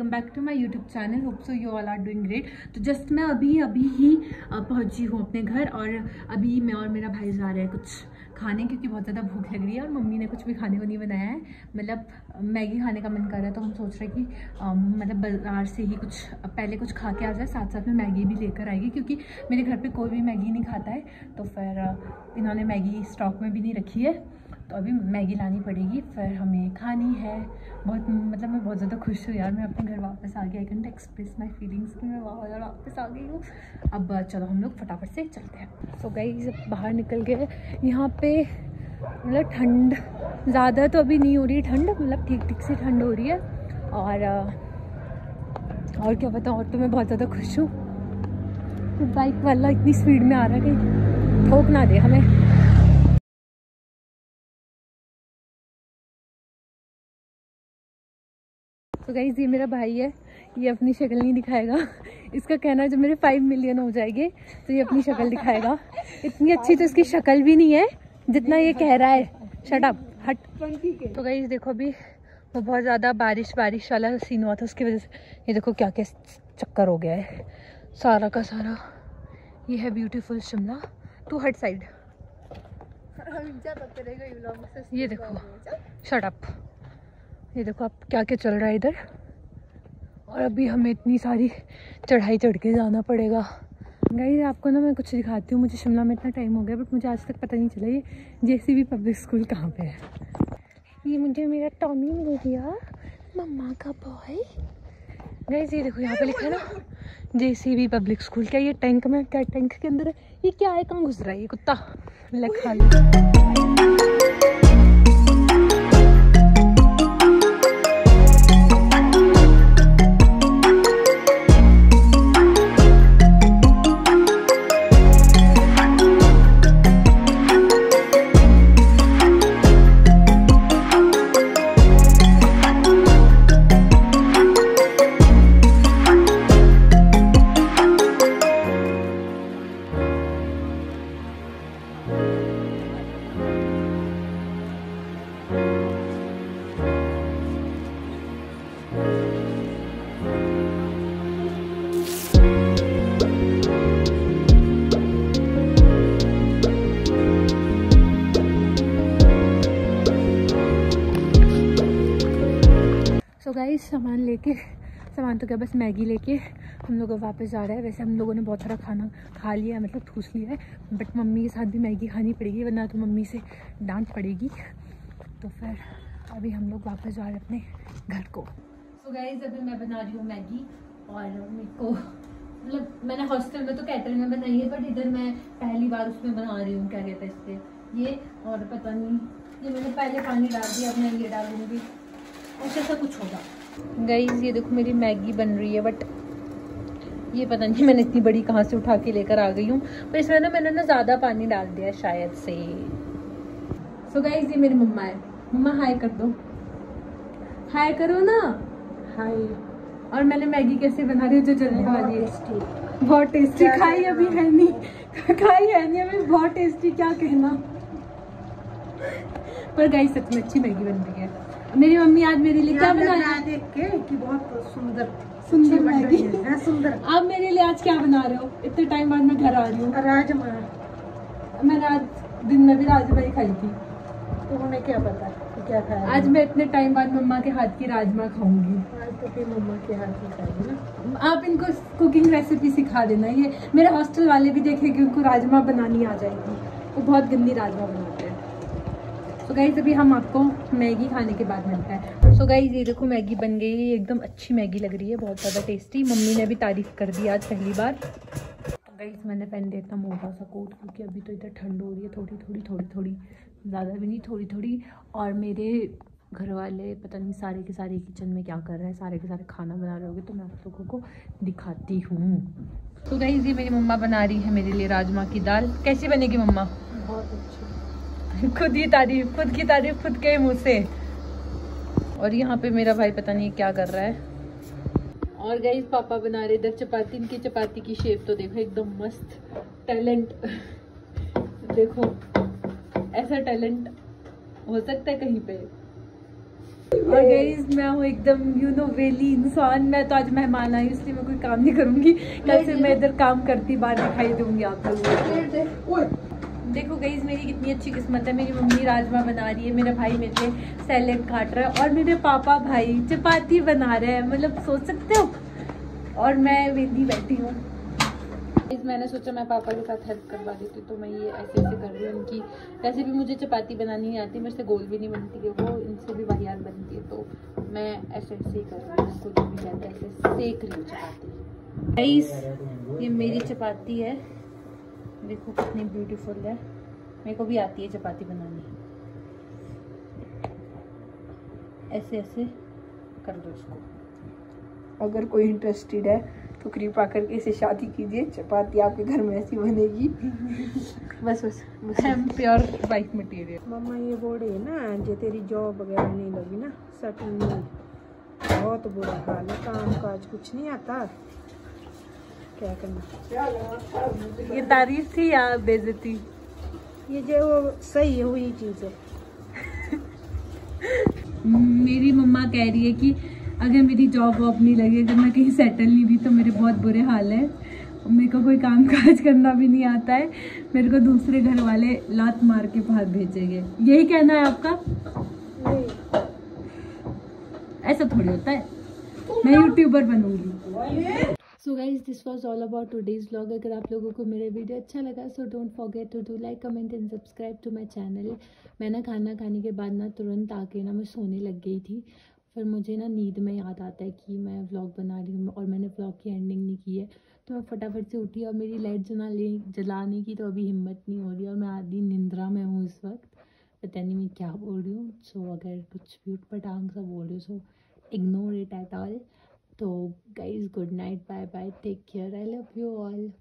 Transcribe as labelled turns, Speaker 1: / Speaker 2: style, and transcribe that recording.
Speaker 1: Welcome back to my YouTube channel hope so you all are doing great तो just मैं अभी अभी ही पहुँची हूँ अपने घर और अभी मैं और मेरा भाई जा रहे हैं कुछ खाने क्योंकि बहुत ज़्यादा भूख लग रही है और मम्मी ने कुछ भी खाने को नहीं बनाया है। मतलब मैगी खाने का मन कर रहा है तो हम सोच रहे हैं कि मतलब बाज़ार से ही कुछ पहले कुछ खा के आ जाए, साथ साथ में मैगी भी लेकर आएगी क्योंकि मेरे घर पे कोई भी मैगी नहीं खाता है। तो फिर इन्होंने मैगी स्टॉक में भी नहीं रखी है। तो अभी मैगी लानी पड़ेगी, फिर हमें खानी है। बहुत मतलब मैं बहुत ज़्यादा खुश हूँ यार, मैं अपने घर वापस आ गई I can't express my feelings कि मैं वहाँ यार वापस आ गई हूँ। अब चलो हम लोग फटाफट से चलते हैं। सो गई जब बाहर निकल गए। यहाँ पे मतलब ठंड, ज़्यादा तो अभी नहीं हो रही ठंड मतलब ठीक ठीक से ठंड हो रही है। और और क्या बताऊँ, और तो मैं बहुत ज़्यादा खुश हूँ। बाइक वाला इतनी स्पीड में आ रहा है कि ठोक ना दे हमें। तो गाइज़ ये मेरा भाई है। ये अपनी शक्ल नहीं दिखाएगा। इसका कहना है जब मेरे फाइव मिलियन हो जाएँगे तो ये अपनी शक्ल दिखाएगा। इतनी अच्छी तो इसकी शक्ल भी नहीं है जितना ये कह रहा है। शटअप हट। तो गाइज़ देखो अभी वो बहुत ज़्यादा बारिश बारिश वाला सीन हुआ था उसकी वजह से। ये देखो क्या क्या चक्कर हो गया है। सारा का सारा। ये है ब्यूटीफुल शिमला टू हट साइड ये देखो। शटअप ये देखो आप क्या क्या चल रहा है इधर। और अभी हमें इतनी सारी चढ़ाई चढ़ के जाना पड़ेगा। गाइस आपको ना मैं कुछ दिखाती हूँ, मुझे शिमला में इतना टाइम हो गया बट मुझे आज तक पता नहीं चला ये जेसीबी पब्लिक स्कूल कहाँ पे है। ये मुझे मेरा टॉमी मिल गया, मम्मा का बॉय गाइस ये देखो यहाँ पे लिखा है ना जेसीबी पब्लिक स्कूल क्या ये टैंक में, क्या टैंक के अंदर ये क्या है? कहाँ घुस रहा है ये कुत्ता? लिखा सामान लेके, सामान तो क्या, बस मैगी लेके हम लोग वापस जा रहे हैं। वैसे हम लोगों ने बहुत सारा खाना खा लिया है मतलब ठूस लिया है बट मम्मी के साथ भी मैगी खानी पड़ेगी, वरना तो मम्मी से डांट पड़ेगी। तो फिर अभी हम लोग वापस जा रहे हैं अपने घर को। सो so गाइस अभी मैं बना रही हूँ मैगी, और मेरे को मतलब मैंने हॉस्टल में तो कैटल में बनाई है बट इधर मैं पहली बार उसमें बना रही हूँ, क्या कहते हैं इससे, ये, और पता नहीं, ये मैंने पहले पानी डाल दिया, अब मैं ये डालूँगी। ऐसा ऐसा कुछ होगा। गाइज़ ये देखो मेरी मैगी बन रही है बट ये पता नहीं मैंने इतनी बड़ी कहाँ से उठा के लेकर आ गई हूँ। पर इसमें ना मैंने ना ज़्यादा पानी डाल दिया शायद से। सो so गाइज़ ये मेरी मम्मा है। मम्मा हाय कर दो। हाय करो ना। हाय और मैंने मैगी कैसे बना रही हूँ जो जल्दी वाली है? बहुत टेस्टी खाई अभी है नहीं। खाई है नहीं अभी। बहुत टेस्टी क्या कहना? पर गाइस सच में अच्छी मैगी बन रही है। मेरी मम्मी आज मेरे लिए क्या बनाया
Speaker 2: देख के कि बहुत सुंदर
Speaker 1: सुंदर मैगी
Speaker 2: सुंदर।
Speaker 1: आप मेरे लिए आज क्या बना रहे हो? इतने टाइम बाद मैं घर आ रही हूँ।
Speaker 2: राजमा।
Speaker 1: मैंने आज दिन में भी राजमा ही खाई थी।
Speaker 2: तो हमें क्या पता क्या खाया
Speaker 1: आज मैं इतने टाइम बाद मम्मा के हाथ की राजमा खाऊँगी।
Speaker 2: आज तो फिर मम्मा के हाथ की खाएगी ना।
Speaker 1: आप इनको कुकिंग रेसिपी सिखा देना। ये मेरे हॉस्टल वाले भी देखेंगे उनको राजमा बनानी आ जाएगी। वो बहुत गंदी राजमा बनाते हैं। तो गाइज़ अभी हम आपको मैगी खाने के बाद मिलता है। सो गाइज़ ये देखो मैगी बन गई है एकदम अच्छी मैगी लग रही है, बहुत ज़्यादा टेस्टी मम्मी ने भी तारीफ़ कर दी आज पहली बार। गाइज़ मैंने पहन दिया इतना मोटा सा कोट, क्योंकि अभी तो इधर ठंड हो रही है, थोड़ी थोड़ी थोड़ी थोड़ी। ज़्यादा भी नहीं, थोड़ी थोड़ी। और मेरे घर वाले पता नहीं सारे के सारे किचन में क्या कर रहे हैं, सारे के सारे खाना बना रहे होंगे तो मैं आप लोगों को दिखाती हूँ। तो गाइज़ ये मेरी मम्मा बना रही है मेरे लिए राजमा की दाल। कैसी बनेगी मम्मा?
Speaker 2: बहुत अच्छी।
Speaker 1: खुद ही तारीफ़ खुद की तारीफ़ खुद के मुँह से। और यहाँ पे मेरा भाई पता नहीं क्या कर रहा है। और गई पापा बना रहे इधर चपाती इनकी चपाती की शेप तो देखो एकदम मस्त टैलेंट देखो ऐसा टैलेंट हो सकता है कहीं पे। और गाइस मैं हूँ एकदम यू नो वेली इंसान। मैं तो आज मेहमान आई इसलिए मैं कोई काम नहीं करूँगी। कल से मैं इधर काम करती बाहर दिखाई दूँगी आप लोगों को। देखो गईज मेरी कितनी अच्छी किस्मत है। मेरी मम्मी राजमा बना रही है, मेरा भाई मेरे सैलेड काट रहा है और मेरे पापा भाई चपाती बना रहे हैं। मतलब सोच सकते हो? और मैं वेली बैठी हूँ। मैंने सोचा मैं पापा के साथ हेल्प करवा देती तो मैं ये ऐसे ऐसे कर रही हूँ उनकी। वैसे भी मुझे चपाती बनानी नहीं आती, मेरे से गोल भी नहीं बनती है। वो इनसे भी वाहियात बनती है तो मैं ऐसे ऐसे ही कर रही हूँ। जो भी कहते ऐसे सेक रही हूँ चपाती। ये मेरी चपाती है। देखो कितनी ब्यूटीफुल है। मेरे को भी आती है चपाती बनानी। ऐसे ऐसे कर दो इसको।
Speaker 2: अगर कोई इंटरेस्टेड है तो कृपा करके इसे शादी कीजिए। चपाती आपके घर में ऐसी बनेगी। बस बस बस।
Speaker 1: प्योर वाइट मटेरियल
Speaker 2: मम्मा ये बोल रही है ना जो तेरी जॉब वगैरह नहीं लगी ना नहीं। बहुत बुरा हाल है काम काज कुछ नहीं आता। क्या करना?
Speaker 1: ये तारीफ़ थी या बेजती
Speaker 2: ये जो वो सही हुई चीज़ है।
Speaker 1: मेरी मम्मा कह रही है कि अगर मेरी जॉब वॉब नहीं लगी अगर मैं कहीं सेटल नहीं हुई तो मेरे बहुत बुरे हाल है। मेरे को कोई काम काज करना भी नहीं आता है। मेरे को दूसरे घर वाले लात मार के बाहर भेजेंगे। यही कहना है आपका?
Speaker 2: नहीं।
Speaker 1: ऐसा थोड़ी होता है। मैं यूट्यूबर बनूँगी। So guys this was all about today's blog अगर आप लोगों को मेरा वीडियो अच्छा लगा so don't forget to do like comment and subscribe to my channel मैं ना खाना खाने के बाद ना तुरंत आके ना मैं सोने लग गई थी। फिर मुझे ना नींद में याद आता है कि मैं व्लॉग बना रही हूँ और मैंने व्लॉग की एंडिंग नहीं की है। तो मैं फटाफट से उठी और मेरी लाइट जला ले, जलाने की तो अभी हिम्मत नहीं हो रही और मैं आधी निंद्रा में हूँ इस वक्त। पता नहीं मैं क्या बोल रही हूँ। सो अगर कुछ भी उठ पटांग सा बोल रही हूँ so ignore it at all So, guys, good night. Bye bye. Take care. I love you all.